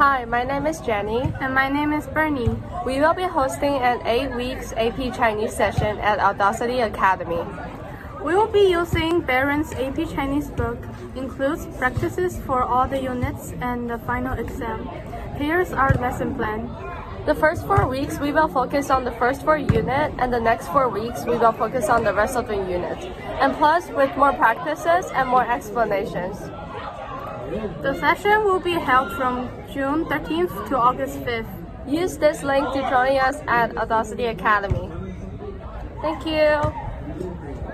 Hi, my name is Jennie. And my name is Bernie. We will be hosting an 8 weeks AP Chinese session at Audacity Academy. We will be using Barron's AP Chinese book, includes practices for all the units and the final exam. Here's our lesson plan. The first four weeks we will focus on the first four unit and the next four weeks we will focus on the rest of the unit. And plus with more practices and more explanations. The session will be held from June 13th to August 5th. Use this link to join us at Audacity Academy. Thank you.